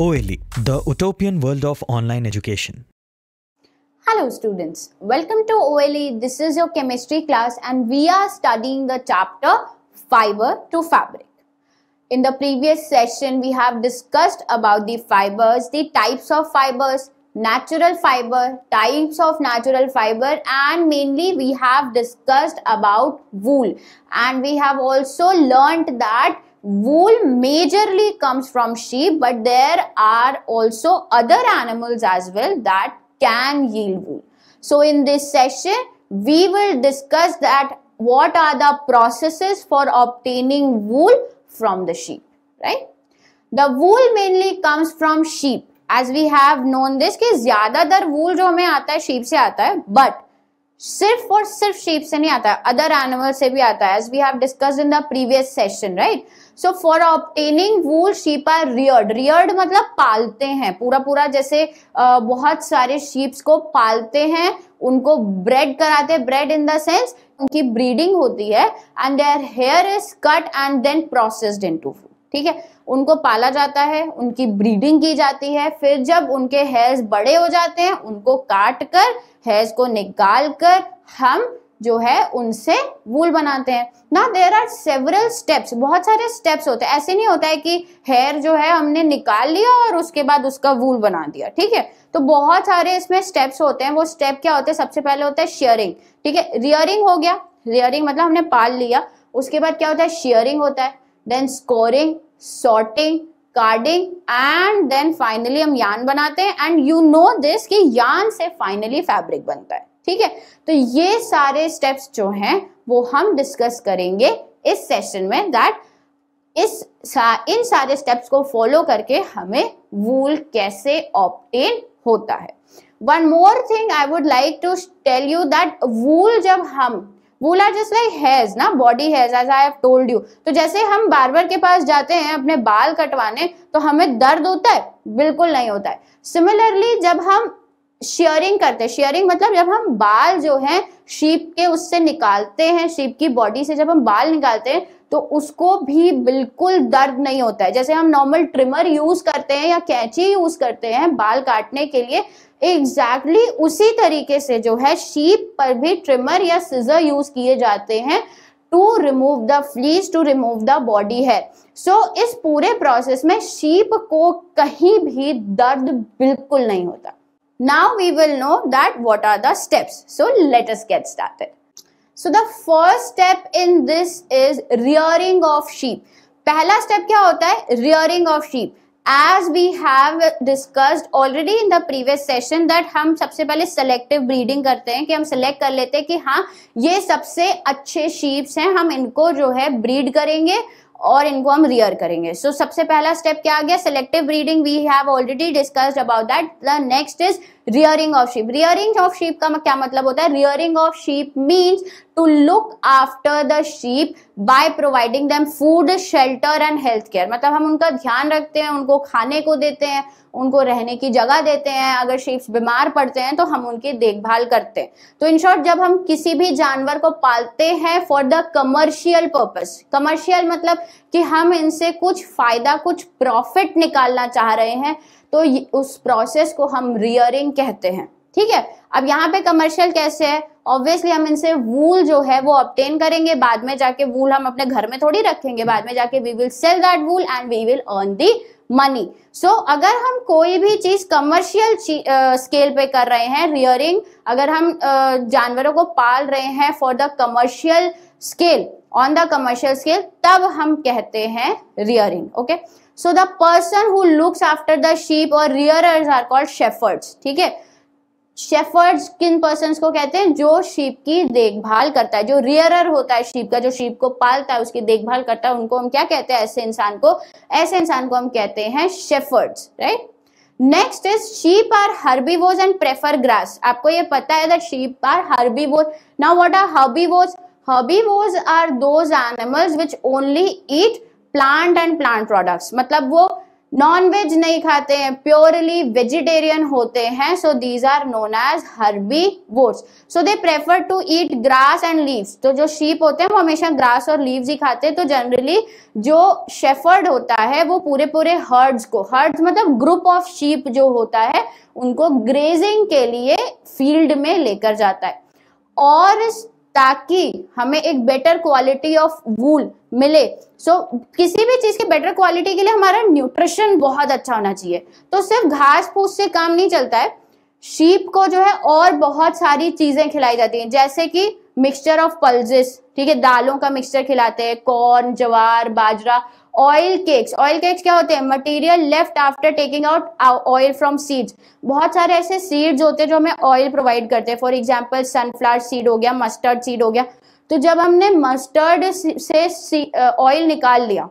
OLE, the utopian world of online education. Hello students, welcome to OLE. This is your chemistry class and we are studying the chapter fiber to fabric. In the previous session, we have discussed about the fibers, the types of fibers, natural fiber, types of natural fiber and mainly we have discussed about wool and we have also learnt that wool majorly comes from sheep but there are also other animals as well that can yield wool. So in this session, we will discuss that what are the processes for obtaining wool from the sheep, right? The wool mainly comes from sheep as we have known this कि ज्यादातर वूल जो हमें आता है sheep से आता है but सिर्फ और सिर्फ शीप से नहीं आता है अदर एनिमल से भी आता है as we have discuss in the previous session right So for obtaining wool sheep are reared reared मतलब पालते हैं। पूरा पूरा जैसे बहुत सारे शीप्स को पालते हैं, उनको ब्रेड कराते हैं। ब्रेड इन द सेंस उनकी ब्रीडिंग होती है and their hair is cut and then processed into ठीक है? उनको पाला जाता है, उनकी ब्रीडिंग की जाती है। फिर जब उनके हेयर्स बड़े हो जाते हैं, उनको काट कर हेयर्स को निकाल कर हम जो है, उनसे वूल बनाते हैं। ना देर आर सेवरल स्टेप्स बहुत सारे स्टेप्स होते हैं। ऐसे नहीं होता है कि हेयर जो है, हमने निकाल लिया और उसके बाद उसका वूल बना दिया, ठीक है? तो बहुत सारे इसमें स्टेप्स होते हैं। वो स्टेप क्या होते हैं? सबसे पहले होता है शेयरिंग ठीक है? रियरिंग हो गया। रियरिंग मतलब हमने पाल लिया। उसके बाद क्या होता है? शेयरिंग होता है। Then scouring sorting carding and then finally हम यान बनाते हैं। एंड यू नो दिस कि यान से फाइनली फैब्रिक बनता है। ठीक है? तो ये सारे स्टेप्स जो हैं वो हम डिस्कस करेंगे इस सेशन में दैट इस सा, इन सारे स्टेप्स को फॉलो करके हमें वूल कैसे ऑप्टेन होता है। One more thing I would like to tell you that wool जब हम wool are just like hairs ना body hairs as I have told you तो जैसे हम बार्बर के पास जाते हैं अपने बाल कटवाने तो हमें दर्द होता है? बिल्कुल नहीं होता है। सिमिलरली जब हम शेयरिंग करते हैं। शेयरिंग मतलब जब हम बाल जो है शीप के उससे निकालते हैं शीप की बॉडी से जब हम बाल निकालते हैं तो उसको भी बिल्कुल दर्द नहीं होता है। जैसे हम नॉर्मल ट्रिमर यूज़ करते हैं या कैंची यूज़ करते हैं बाल काटने के लिए एग्जैक्टली exactly उसी तरीके से जो है शीप पर भी ट्रिमर या सिजर यूज़ किए जाते हैं to remove the fleece to remove the body है। सो इस पूरे प्रोसेस में शीप को कहीं भी दर्द बिल्कुल नहीं होता। Now we will know that what are the steps so let us get started so the first step in this is rearing of sheep पहला स्टेप क्या होता है? Rearing of sheep as we have discussed already in the previous session that हम सबसे पहले selective breeding करते हैं कि हम सेलेक्ट कर लेते हैं कि हाँ ये सबसे अच्छे शीप्स हैं, हम इनको जो है ब्रीड करेंगे और इनको हम रियर करेंगे। सो so, सबसे पहला स्टेप क्या आ गया? Selective breeding we have already discussed about that the next is rearing of sheep rearing of sheep का क्या मतलब होता है? Rearing of sheep means to look after the sheep by providing them food shelter and health care मतलब हम उनका ध्यान रखते हैं, उनको खाने को देते हैं, उनको रहने की जगह देते हैं। अगर शीप्स बीमार पड़ते हैं तो हम उनकी देखभाल करते हैं। तो इन शॉर्ट जब हम किसी भी जानवर को पालते हैं for the commercial purpose commercial मतलब कि हम इनसे कुछ फ़ायदा, कुछ प्रॉफिट निकालना चाह रहे हैं तो उस प्रोसेस को हम रियरिंग कहते हैं। ठीक है? अब यहाँ पे कमर्शियल कैसे है? ऑब्वियसली हम इनसे वूल जो है वो ऑप्टेन करेंगे बाद में जाके वूल हम अपने घर में थोड़ी रखेंगे बाद में जाके we will sell that wool and we will earn the money so अगर हम कोई भी चीज़ कमर्शियल स्केल पे कर रहे हैं रियरिंग अगर हम uh, जानवरों को पाल रहे हैं for the commercial scale on the commercial scale तब हम कहते हैं rearing okay so the person who looks after the sheep और रियरर्स आर कॉल्ड शेफर्ड्स ठीक है? शेफर्ड्स किन पर्सन को कहते हैं? जो शीप की देखभाल करता है, जो रियरर होता है शीप का, जो शीप को पालता है, उसकी देखभाल करता है, उनको हम क्या कहते हैं? ऐसे इंसान को, ऐसे इंसान को हम कहते हैं shepherds right next is sheep are herbivores and prefer grass आपको ये पता है that sheep are herbivores now what are herbivores herbivores are those animals which only eat plant and plant products मतलब वो नॉन वेज नहीं खाते हैं purely vegetarian होते हैं so these are known as herbivores so they prefer to eat grass and leaves तो जो sheep होते हैं, वो हमेशा ग्रास और लीव्स ही खाते हैं। तो जनरली जो शेफर्ड होता है, वो पूरे पूरे हर्ड्स को हर्ड्स मतलब ग्रुप ऑफ़ शीप जो होता है, उनको ग्रेजिंग के लिए फ़ील्ड में लेकर जाता है। और ताकि हमें एक बेटर क्वालिटी ऑफ़ वूल मिले। सो so, किसी भी चीज़ की बेटर क्वालिटी के लिए हमारा न्यूट्रिशन बहुत अच्छा होना चाहिए। तो सिर्फ़ घास फूस से काम नहीं चलता है। शीप को जो है और बहुत सारी चीज़ें खिलाई जाती हैं जैसे कि मिक्सचर ऑफ़ पल्जेस ठीक है? दालों का मिक्सचर खिलाते हैं कॉर्न जवार बाजरा। ऑयल केक्स ऑयल केक्स क्या होते हैं? Material left after taking out oil from seeds बहुत सारे ऐसे सीड्स होते हैं जो हमें ऑयल प्रोवाइड करते हैं. फॉर एग्ज़ाम्पल सनफ्लावर सीड हो गया मस्टर्ड सीड हो गया. तो जब हमने मस्टर्ड से ऑयल निकाल लिया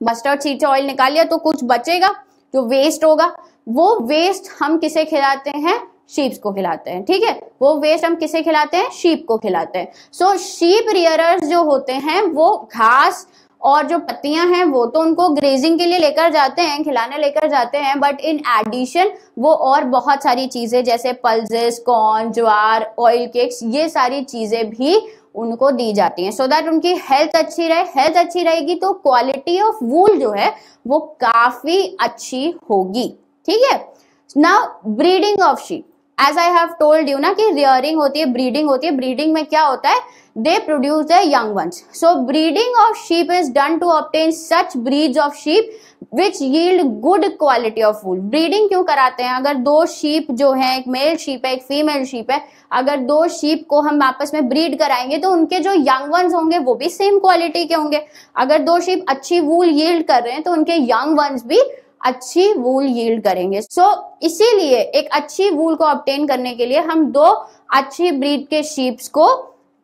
मस्टर्ड सीड से ऑयल निकाल लिया तो कुछ बचेगा? जो वेस्ट होगा, वो वेस्ट हम किसे खिलाते हैं? शीप्स को खिलाते हैं, ठीक है? वो वेस्ट हम किसे खिलाते हैं? शीप को खिलाते हैं. सो शीप रियरर्स जो होते हैं, वो घास और जो पत्तियाँ हैं, वो तो उनको ग्रेजिंग के लिए लेकर जाते हैं, खिलाने लेकर जाते हैं बट इन एडिशन वो और बहुत सारी चीज़ें जैसे pulses corn jowar oil cakes ये सारी चीज़ें भी उनको दी जाती हैं। सो दैट उनकी हेल्थ अच्छी रहे हेल्थ अच्छी रहेगी तो क्वालिटी ऑफ़ वूल जो है, वो काफ़ी अच्छी होगी। ठीक है? Now breeding of sheep as I have told you ना, कि रियरिंग होती है ब्रीडिंग होती है। ब्रीडिंग में क्या होता है? They produce the young ones so breeding of sheep is done to obtain such breeds of sheep which yield good quality of food breeding क्यों कराते हैं? अगर दो शीप जो है, एक मेल शीप है, एक फीमेल शीप है, अगर दो शीप को हम आपस में ब्रीड कराएँगे तो उनके जो यंग वंस होंगे, वो भी सेम क्वालिटी के होंगे। अगर दो शीप अच्छी वूल यील्ड कर रहे हैं तो उनके यंग वंस भी अच्छी वूल यील्ड करेंगे। सो so, इसीलिए एक अच्छी वूल को ऑप्टेन करने के लिए हम दो अच्छी ब्रीड के शीप्स को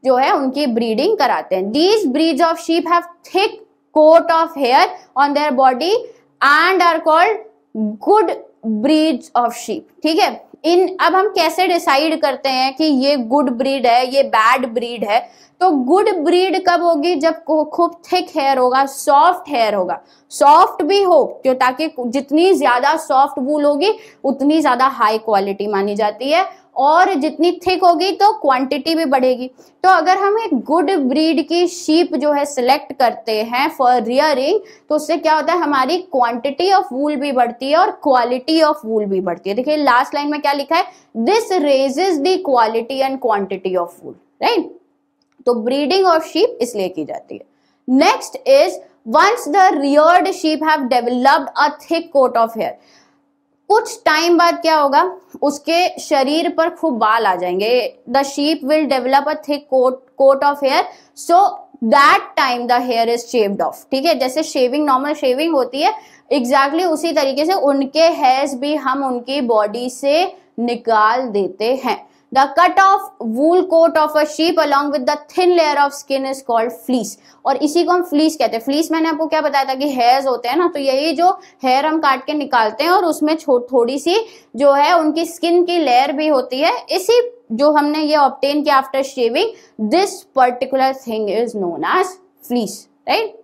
जो है उनकी ब्रीडिंग कराते हैं। These breeds of sheep have thick coat of hair on their body and are called good breeds of sheep ठीक है? इन अब हम कैसे डिसाइड करते हैं कि ये गुड ब्रीड है ये बैड ब्रीड है? तो गुड ब्रीड कब होगी? जब खूब थिक हेयर होगा सॉफ्ट हेयर होगा। सॉफ्ट भी हो, क्यों? ताकि जितनी ज़्यादा सॉफ्ट वूल होगी, उतनी ज़्यादा हाई क्वालिटी मानी जाती है। और जितनी थिक होगी तो क्वांटिटी भी बढ़ेगी। तो अगर हम एक गुड ब्रीड की शीप जो है सिलेक्ट करते हैं फॉर रियरिंग तो उससे क्या होता है? हमारी क्वांटिटी ऑफ़ वूल भी बढ़ती है और क्वालिटी ऑफ़ वूल भी बढ़ती है। देखिए लास्ट लाइन में क्या लिखा है? This raises the quality and quantity of wool right तो ब्रीडिंग ऑफ़ शीप इसलिए की जाती है। Next is once the reared sheep have developed a thick coat of hair कुछ टाइम बाद क्या होगा? उसके शरीर पर खूब बाल आ जाएँगे। The sheep will develop a thick coat coat of hair so that time the hair is shaved off ठीक है? जैसे शेविंग नॉर्मल शेविंग होती है एग्जैक्टली exactly उसी तरीके से उनके हेयर्स भी हम उनकी बॉडी से निकाल देते हैं। The cut off wool coat of a sheep along with the thin layer of skin is called. और इसी को हम फ्लीस कहते हैं। फ्लीस मैंने आपको क्या बताया था कि हेयर्स होते हैं ना तो यही जो हेयर हम काट के निकालते हैं और उसमें थोड़ी सी जो है उनकी स्किन की लेयर भी होती है। इसी जो हमने ये ऑप्टेन किया after shaving this particular thing is known as fleece right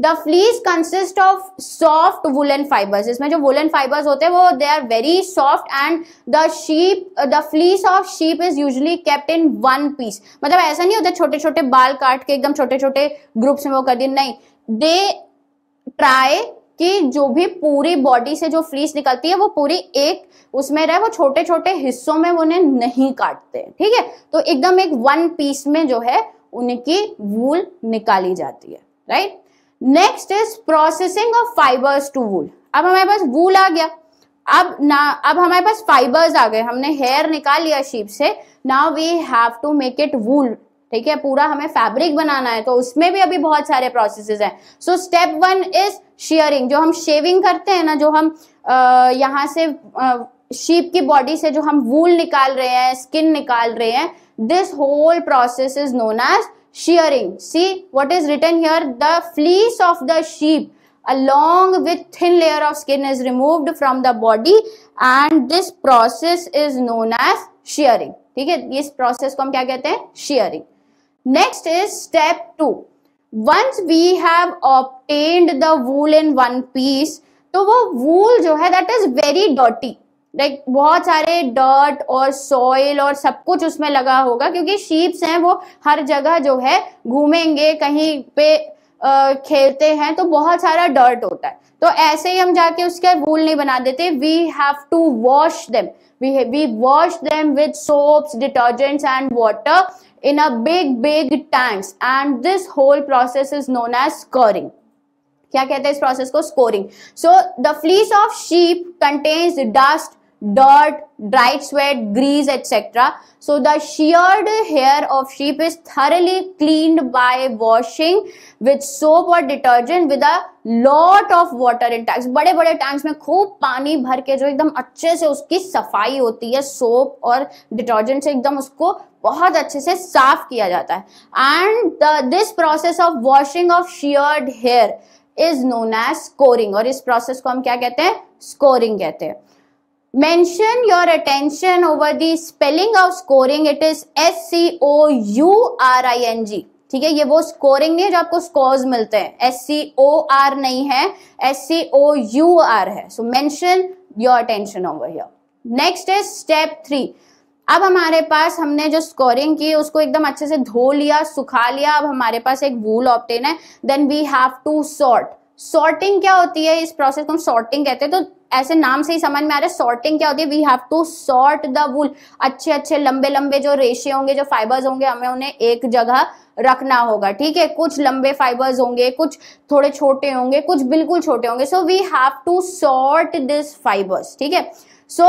the fleece consist of soft woolen fibers इसमें जो वुलन फाइबर्स होते हैं, वो they are very soft and the sheep the fleece of sheep is usually kept in one piece मतलब ऐसा नहीं होता छोटे छोटे बाल काट के, एकदम छोटे छोटे ग्रुप्स में वो कर दिए। नहीं। दे ट्राई कि जो भी पूरी बॉडी से जो फ्लीस निकलती है, वो पूरी एक उसमें रहे, वो छोटे छोटे हिस्सों में उन्हें नहीं काटते। ठीक है? तो एकदम एक वन पीस में जो है, उनकी वूल निकाली जाती है। Right next is processing of fibers to wool अब हमारे पास वूल आ गया। अब ना, अब हमारे पास फाइबर्स आ गए। हमने हेयर निकाल लिया शीप से। Now we have to make it wool ठीक है? पूरा हमें फैब्रिक बनाना है तो उसमें भी अभी बहुत सारे प्रोसेसेस हैं। So step one is shearing जो हम शेविंग करते हैं ना, जो हम यहाँ से शीप की बॉडी से जो हम वूल निकाल रहे हैं स्किन निकाल रहे हैं this whole process is known as shearing. See what is written here? The fleece of the sheep along with thin layer of skin is removed from the body and this process is known as shearing. ठीक है इस process को हम क्या कहते हैं shearing next is step two once we have obtained the wool in one piece तो वो वूल जो है that is very dirty like बहुत सारे डर्ट और सॉइल और सब कुछ उसमें लगा होगा, क्योंकि शीप्स हैं, वो हर जगह जो है घूमेंगे, कहीं पे खेलते हैं तो बहुत सारा डर्ट होता है। तो ऐसे ही हम जाके उसके वूल नहीं बना देते we have to wash them we we wash them with soaps detergents and water in a big big tanks and this whole process is known as scouring क्या कहते हैं इस प्रोसेस को? Scouring so the fleece of sheep contains dust dirt, dried sweat, grease, etc. So the sheared hair of sheep is thoroughly cleaned by washing with soap or detergent with a lot of water in tanks. बड़े बड़े tanks में खूब पानी भर के जो एकदम अच्छे से उसकी सफ़ाई होती है सोप और डिटर्जेंट से एकदम उसको बहुत अच्छे से साफ़ किया जाता है and this process of washing of sheared hair is known as scouring और इस प्रोसेस को हम क्या कहते हैं स्कोरिंग कहते हैं mention your attention over the spelling of scoring. It is s c o u r i n g. ठीक है, ये वो स्कोरिंग नहीं है जो आपको स्कोर्स मिलते हैं। एस सी ओ आर नहीं है S C O U R है। So mention your attention over here next is step three अब हमारे पास हमने जो स्कोरिंग की, उसको एकदम अच्छे से धो लिया, सुखा लिया। अब हमारे पास एक वूल ऑप्टेन है। Then we have to sort sorting क्या होती है? इस प्रोसेस को हम सॉर्टिंग कहते हैं। तो ऐसे नाम से ही समझ में आ रहा है। सॉर्टिंग क्या होती है? We have to sort the wool अच्छे अच्छे लंबे लंबे जो रेशे होंगे, जो फाइबर्स होंगे, हमें उन्हें एक जगह रखना होगा। ठीक है? कुछ लंबे फाइबर्स होंगे, कुछ थोड़े छोटे होंगे, कुछ बिल्कुल छोटे होंगे। So we have to sort this fibers ठीक है? So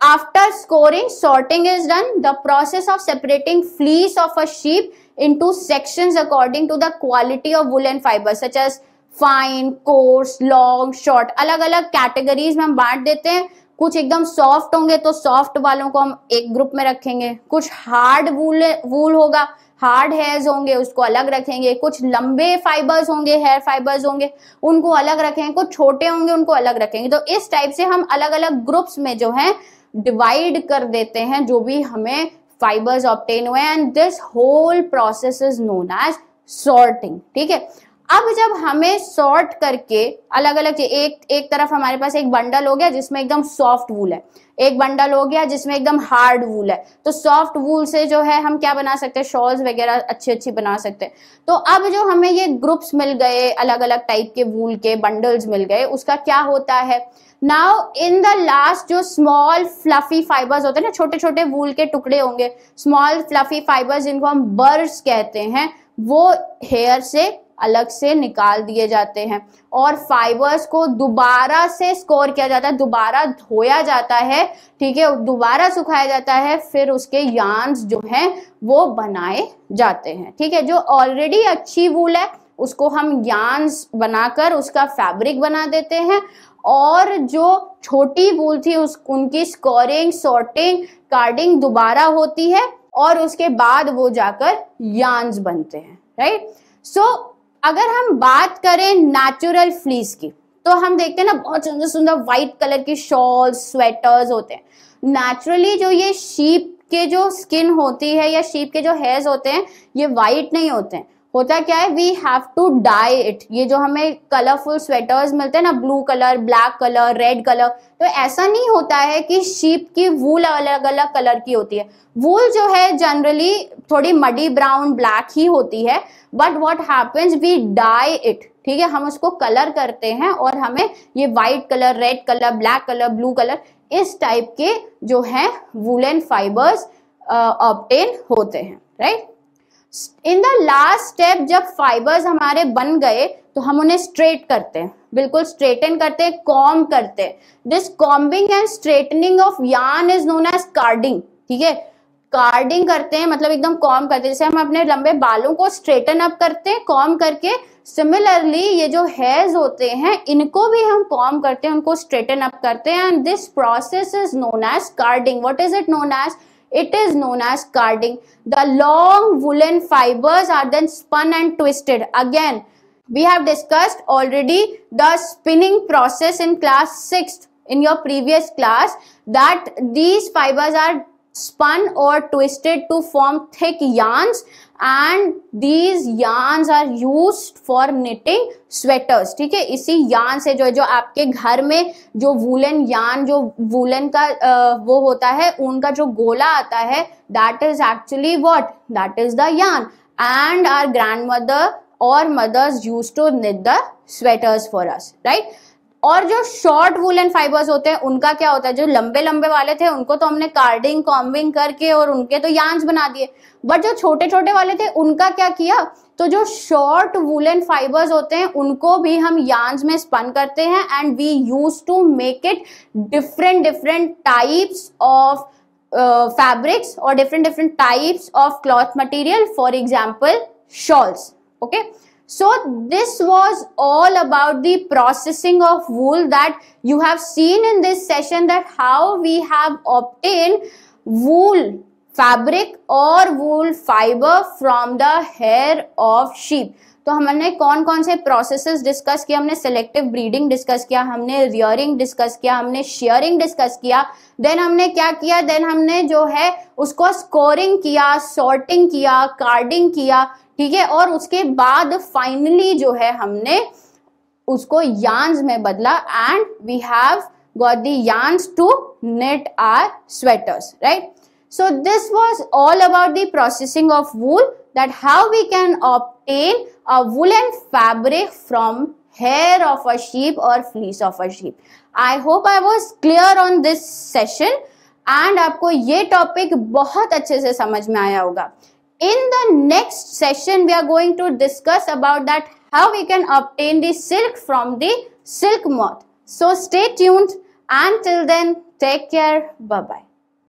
after scouring sorting is done the process of separating fleece of a sheep into sections according to the quality of woolen fibers, such as fine coarse long short अलग अलग categories में हम बांट देते हैं। कुछ एकदम सॉफ्ट होंगे तो सॉफ्ट वालों को हम एक ग्रुप में रखेंगे। कुछ हार्ड वूल वूल होगा हार्ड हेयर्स होंगे, उसको अलग रखेंगे। कुछ लंबे फाइबर्स होंगे हेयर फाइबर्स होंगे, उनको अलग रखेंगे कुछ छोटे होंगे, उनको अलग रखेंगे। तो इस टाइप से हम अलग अलग ग्रुप्स में जो है डिवाइड कर देते हैं, जो भी हमें फाइबर्स ऑप्टेन हुए and this whole process is known as sorting ठीक है? अब जब हमें सॉर्ट करके अलग अलग एक एक तरफ़ हमारे पास एक बंडल हो गया जिसमें एकदम सॉफ्ट वूल है। एक बंडल हो गया जिसमें एकदम हार्ड वूल है। तो सॉफ्ट वूल से जो है हम क्या बना सकते हैं? शॉल्स वगैरह अच्छी अच्छी बना सकते हैं। तो अब जो हमें ये ग्रुप्स मिल गए अलग अलग टाइप के वूल के बंडल्स मिल गए, उसका क्या होता है? नाउ इन द लास्ट जो स्मॉल फ्लफी फाइबर्स होते हैं ना छोटे छोटे वूल के टुकड़े होंगे स्मॉल फ्लफी फाइबर्स जिनको हम बर्ड्स कहते हैं, वो हेयर से अलग से निकाल दिए जाते हैं। और फाइबर्स को दोबारा से स्कोर किया जाता है दोबारा धोया जाता है ठीक है? दोबारा सुखाया जाता है फिर उसके यान्स जो हैं वो बनाए जाते हैं ठीक है? जो ऑलरेडी अच्छी वूल है उसको हम यान्स बनाकर उसका फैब्रिक बना देते हैं। और जो छोटी वूल थी उस उनकी स्कोरिंग सॉर्टिंग कार्डिंग दोबारा होती है और उसके बाद वो जाकर यान्स बनते हैं राइट सो so, अगर हम बात करें नेचुरल फ्लीस की तो हम देखते हैं ना, बहुत सुंदर सुंदर व्हाइट कलर की शॉल स्वेटर्स होते हैं। नेचुरली जो ये शीप के जो स्किन होती है या शीप के जो हेयर्स होते हैं, ये व्हाइट नहीं होते हैं। होता क्या है? We have to dye it ये जो हमें कलरफुल स्वेटर्स मिलते हैं ना blue colour black colour red colour तो ऐसा नहीं होता है कि शीप की वूल अलग अलग कलर की होती है। वूल जो है जनरली थोड़ी मडी ब्राउन ब्लैक ही होती है but what happens we dye it ठीक है? हम उसको कलर करते हैं और हमें ये white colour red colour black colour blue colour इस टाइप के जो है वूलन फाइबर्स ऑप्टेन होते हैं right in the last step जब फाइबर्स हमारे बन गए तो हम उन्हें स्ट्रेट करते हैं। बिल्कुल स्ट्रेटन करते हैं कॉम करते हैं। This combing and straightening of yarn is known as carding ठीक है? कार्डिंग करते हैं मतलब एकदम कॉम करते हैं। जैसे हम अपने लंबे बालों को स्ट्रेटन अप करते हैं कॉम करके सिमिलरली ये जो हेयर्स होते हैं, इनको भी हम कॉम करते हैं, उनको स्ट्रेटन अप करते हैं। And this process is known as carding what is it known as It is known as carding. The long woolen fibers are then spun and twisted. Again, we have discussed already the spinning process in class 6th in your previous class that these fibers are spun or twisted to form thick yarns. And these yarns are used for knitting sweaters. ठीक है? इसी यान से जो जो आपके घर में जो वूलन यान जो वूलन का वो होता है, उनका जो गोला आता है is actually what that is the yarn and our grand mother और mothers use to knit the sweaters for us right और जो शॉर्ट वुलन फाइबर्स होते हैं, उनका क्या होता है? जो लंबे लंबे वाले थे, उनको तो हमने कार्डिंग कॉम्बिंग करके और उनके तो यांस बना दिए। बट जो छोटे छोटे वाले थे, उनका क्या किया? तो जो शॉर्ट वुलन फाइबर्स होते हैं, उनको भी हम यांस में स्पन करते हैं and we use to make it different different types of fabrics और different different types of cloth material for example shawls okay So this was all about the processing of wool that you have seen in this session that how we have obtained wool fabric or wool fiber from the hair of sheep. तो हमने कौन कौन से processes discuss किया हमने selective breeding discuss किया हमने rearing discuss किया हमने शेयरिंग डिस्कस किया देन हमने क्या किया देन हमने जो है उसको स्कोरिंग किया सॉर्टिंग किया कार्डिंग किया ठीक है? और उसके बाद फाइनली जो है हमने उसको यांस में बदला and we have got the yarns to knit our sweaters right so this was all about the processing of wool that how we can obtain a wool and fabric from hair of a sheep और fleece of a sheep I hope I was clear on this session and आपको ये topic बहुत अच्छे से समझ में आया होगा। In the next session, we are going to discuss about that how we can obtain the silk from the silk moth. So stay tuned. Until then, take care. Bye-bye.